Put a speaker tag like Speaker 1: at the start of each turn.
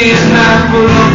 Speaker 1: is not for.